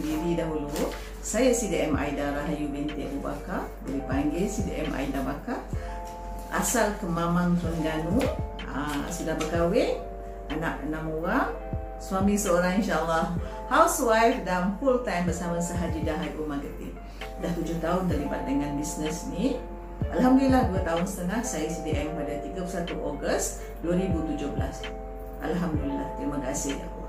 diri dahulu. Saya Sidi M. Aida Rahayu binti Abu Bakar. Boleh panggil Sidi M. Aida Bakar. Asal Kemamang, Terengganu. Ah, sudah berkahwin. Anak enam orang. Suami seorang insyaAllah. Housewife dan full time bersama sahaja Dahai Umar Getih. Dah tujuh tahun terlibat dengan bisnes ni. Alhamdulillah dua tahun setengah saya CDM pada 31 Ogos 2017. Alhamdulillah. Terima kasih.